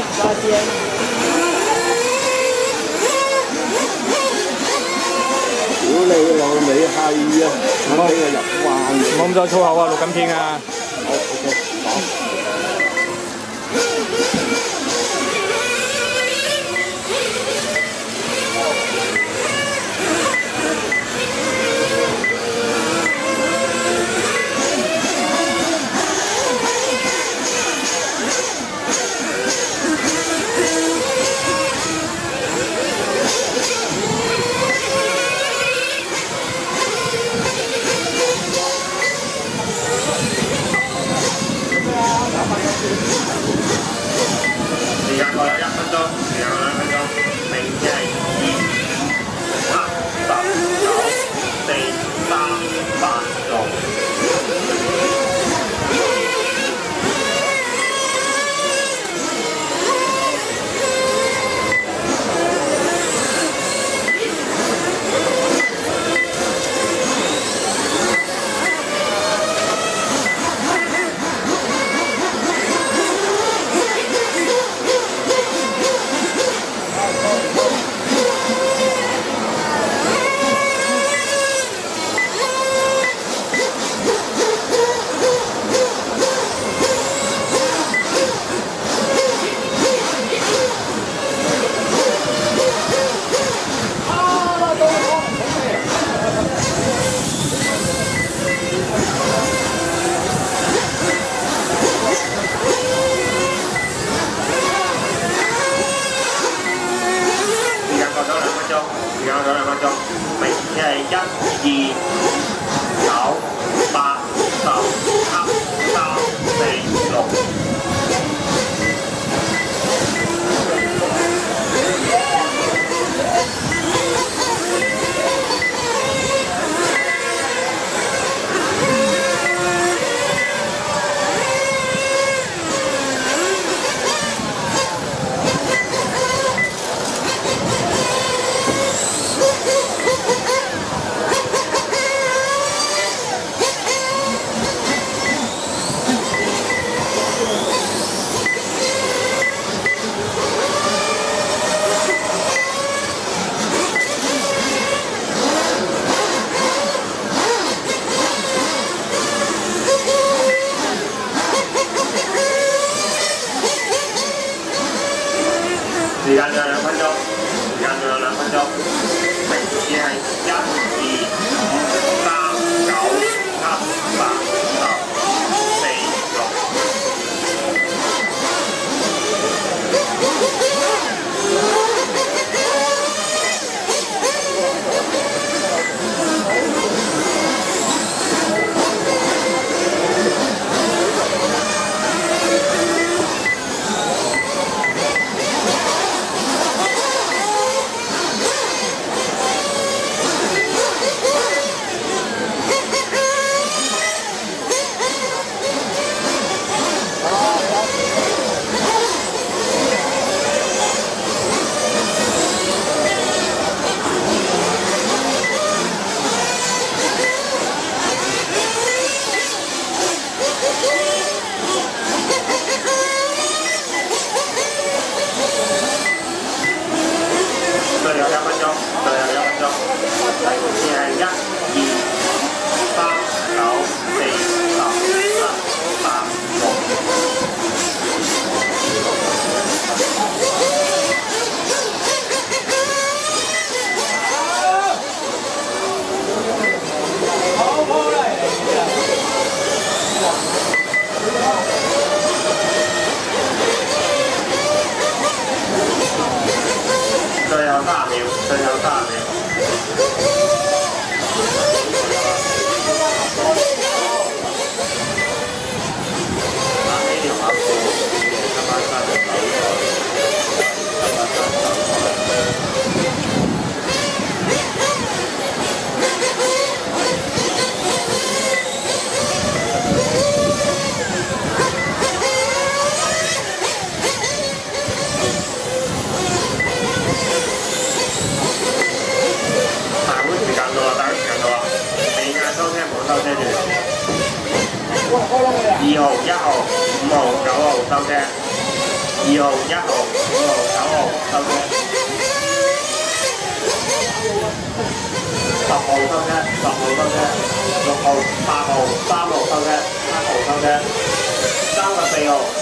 小。你老尾閪啊！我俾个入关，冇咁多粗口啊，录紧片啊。好，OK，好。一、二、九、八、十。大牛，真像大牛。收车段。二号、一号、五号、九号收车。二号、一号、五号、九号收车。十号收车，十号收车，六号、八号、三号收车，七号收车，三十四号。